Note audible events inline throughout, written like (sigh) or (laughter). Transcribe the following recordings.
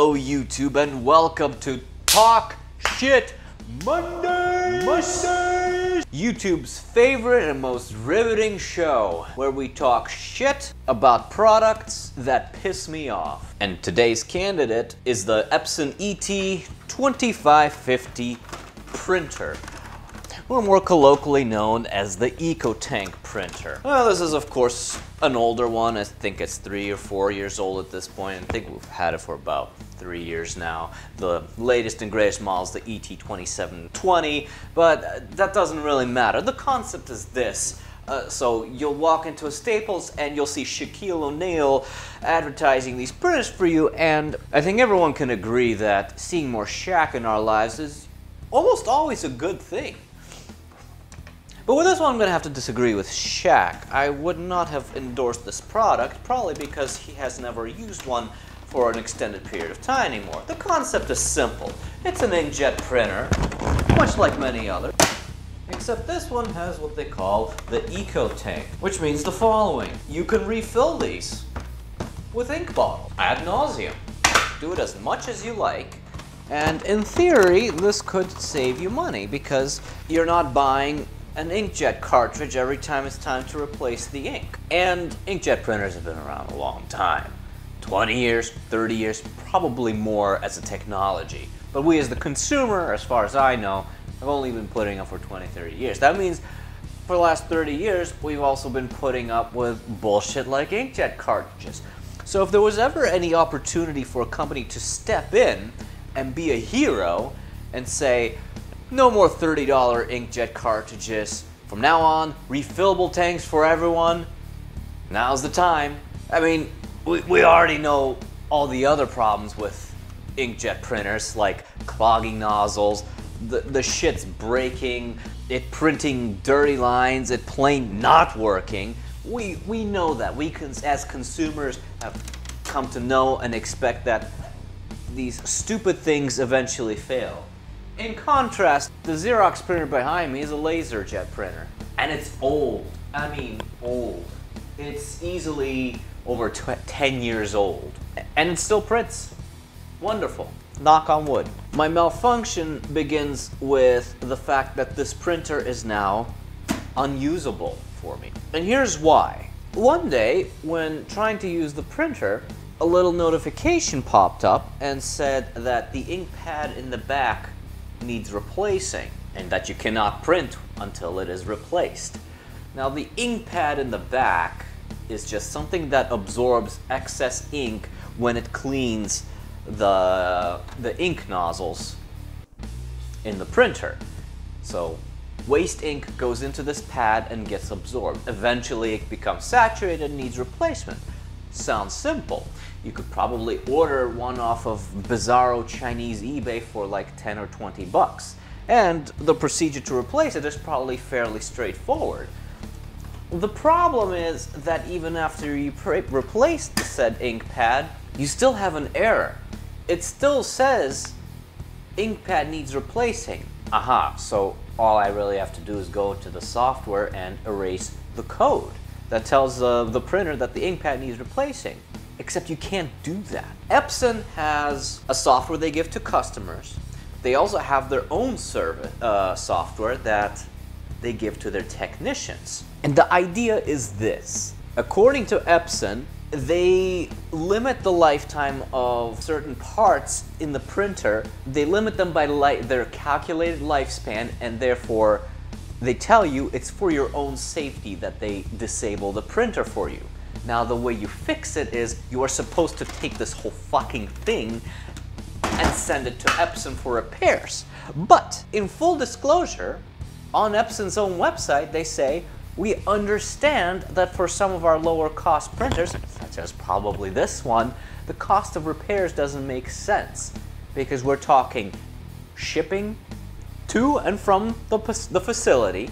Hello YouTube and welcome to Talk Shit Monday. Mondays. YouTube's favorite and most riveting show where we talk shit about products that piss me off. And today's candidate is the Epson ET 2550 printer or more colloquially known as the EcoTank printer. Well, this is of course an older one. I think it's three or four years old at this point. I think we've had it for about three years now. The latest and greatest model is the ET2720, but that doesn't really matter. The concept is this. Uh, so you'll walk into a Staples and you'll see Shaquille O'Neal advertising these printers for you, and I think everyone can agree that seeing more Shaq in our lives is almost always a good thing. But with this one, I'm going to have to disagree with Shaq. I would not have endorsed this product, probably because he has never used one for an extended period of time anymore. The concept is simple. It's an inkjet printer, much like many others. Except this one has what they call the Eco Tank, which means the following. You can refill these with ink bottle ad nauseum. Do it as much as you like. And in theory, this could save you money because you're not buying an inkjet cartridge every time it's time to replace the ink. And inkjet printers have been around a long time. 20 years, 30 years, probably more as a technology. But we as the consumer, as far as I know, have only been putting up for 20, 30 years. That means for the last 30 years, we've also been putting up with bullshit like inkjet cartridges. So if there was ever any opportunity for a company to step in and be a hero and say, no more $30 inkjet cartridges. From now on, refillable tanks for everyone. Now's the time. I mean, we, we already know all the other problems with inkjet printers, like clogging nozzles, the, the shit's breaking, it printing dirty lines, it plain not working. We, we know that. We, can, as consumers, have come to know and expect that these stupid things eventually fail. In contrast, the Xerox printer behind me is a LaserJet printer. And it's old. I mean, old. It's easily over 10 years old. And it still prints. Wonderful. Knock on wood. My malfunction begins with the fact that this printer is now unusable for me. And here's why. One day, when trying to use the printer, a little notification popped up and said that the ink pad in the back needs replacing and that you cannot print until it is replaced. Now the ink pad in the back is just something that absorbs excess ink when it cleans the, the ink nozzles in the printer. So waste ink goes into this pad and gets absorbed. Eventually it becomes saturated and needs replacement. Sounds simple. You could probably order one off of Bizarro Chinese eBay for like 10 or 20 bucks. And the procedure to replace it is probably fairly straightforward. The problem is that even after you replace the said ink pad, you still have an error. It still says ink pad needs replacing. Aha, so all I really have to do is go to the software and erase the code that tells uh, the printer that the ink pad needs replacing. Except you can't do that. Epson has a software they give to customers. They also have their own service, uh, software that they give to their technicians. And the idea is this. According to Epson, they limit the lifetime of certain parts in the printer. They limit them by their calculated lifespan and therefore they tell you it's for your own safety that they disable the printer for you. Now the way you fix it is you are supposed to take this whole fucking thing and send it to Epson for repairs. But in full disclosure, on Epson's own website, they say, we understand that for some of our lower cost printers, such as probably this one, the cost of repairs doesn't make sense because we're talking shipping, to and from the, the facility,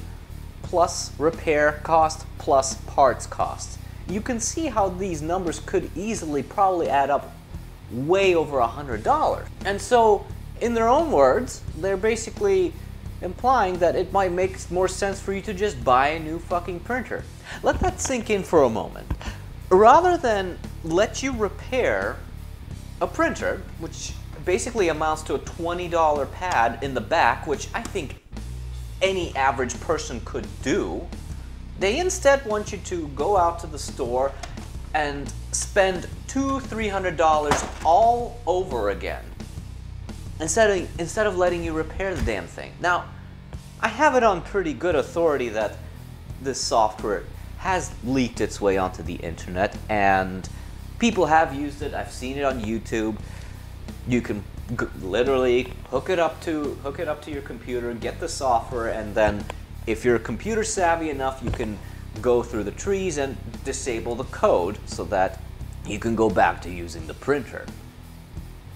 plus repair cost, plus parts cost. You can see how these numbers could easily probably add up way over a $100. And so, in their own words, they're basically implying that it might make more sense for you to just buy a new fucking printer. Let that sink in for a moment. Rather than let you repair a printer, which basically amounts to a $20 pad in the back, which I think any average person could do. They instead want you to go out to the store and spend two, three hundred dollars all over again. Instead of, instead of letting you repair the damn thing. Now, I have it on pretty good authority that this software has leaked its way onto the internet and people have used it. I've seen it on YouTube. You can literally hook it up to hook it up to your computer, and get the software, and then if you're computer savvy enough, you can go through the trees and disable the code so that you can go back to using the printer.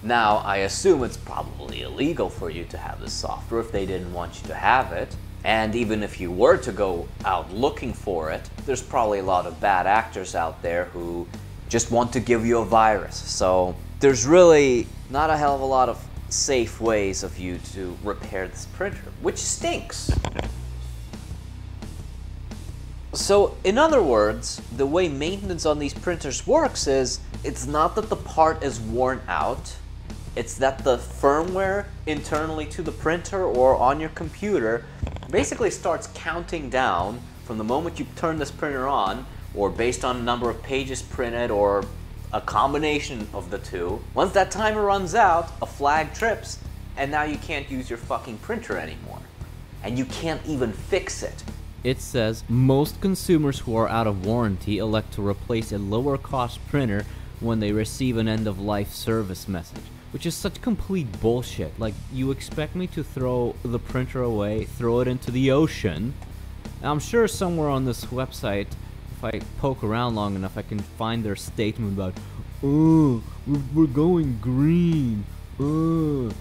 Now, I assume it's probably illegal for you to have this software if they didn't want you to have it. And even if you were to go out looking for it, there's probably a lot of bad actors out there who just want to give you a virus. So there's really not a hell of a lot of safe ways of you to repair this printer, which stinks. So, in other words, the way maintenance on these printers works is it's not that the part is worn out, it's that the firmware internally to the printer or on your computer basically starts counting down from the moment you turn this printer on, or based on number of pages printed, or a combination of the two. Once that timer runs out, a flag trips, and now you can't use your fucking printer anymore. And you can't even fix it. It says most consumers who are out of warranty elect to replace a lower cost printer when they receive an end of life service message, which is such complete bullshit. Like, you expect me to throw the printer away, throw it into the ocean? I'm sure somewhere on this website, if I poke around long enough, I can find their statement about, oh, we're, going green. Oh,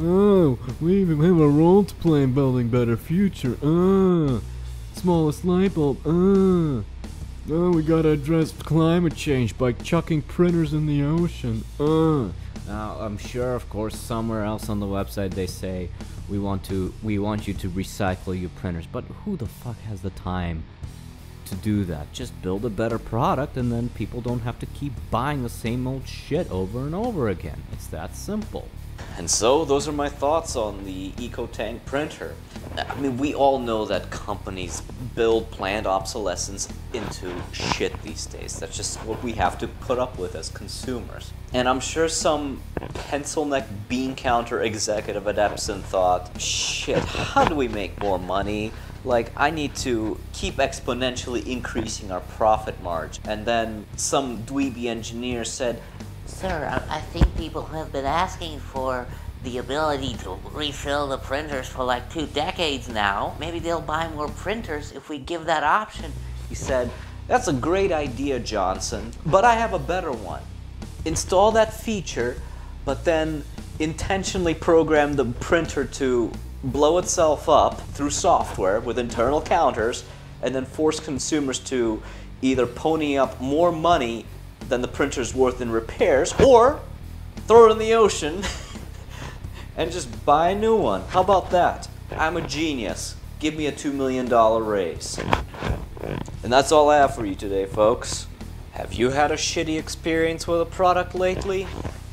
oh, we even have a role to play in building better future. Uh, smallest light bulb. Uh, oh, we gotta address climate change by chucking printers in the ocean. Uh. Now, I'm sure, of course, somewhere else on the website they say we want to we want you to recycle your printers, but who the fuck has the time to do that? Just build a better product, and then people don't have to keep buying the same old shit over and over again. It's that simple. And so, those are my thoughts on the EcoTank printer. I mean, we all know that companies build planned obsolescence into shit these days. That's just what we have to put up with as consumers. And I'm sure some pencil neck bean counter executive at Epson thought, shit, how do we make more money? Like, I need to keep exponentially increasing our profit margin. And then some dweeby engineer said, Sir, I, I think people have been asking for the ability to refill the printers for like two decades now. Maybe they'll buy more printers if we give that option. He said, That's a great idea, Johnson, but I have a better one. Install that feature, but then intentionally program the printer to blow itself up through software with internal counters, and then force consumers to either pony up more money than the printer's worth in repairs, or throw it in the ocean (laughs) and just buy a new one. How about that? I'm a genius. Give me a $2 million raise. And that's all I have for you today, folks. Have you had a shitty experience with a product lately?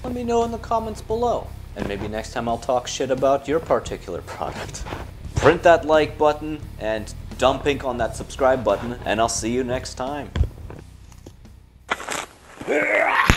Let me know in the comments below. And maybe next time I'll talk shit about your particular product. Print that like button and dump ink on that subscribe button, and I'll see you next time. Ah!